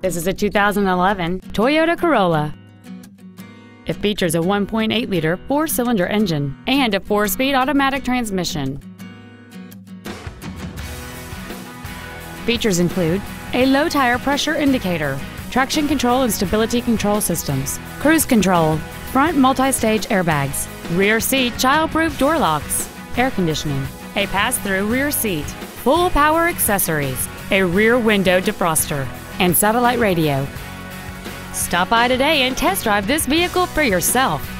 This is a 2011 Toyota Corolla. It features a 1.8-liter four-cylinder engine and a four-speed automatic transmission. Features include a low tire pressure indicator, traction control and stability control systems, cruise control, front multi-stage airbags, rear seat child-proof door locks, air conditioning, a pass-through rear seat, full power accessories, a rear window defroster, and satellite radio. Stop by today and test drive this vehicle for yourself.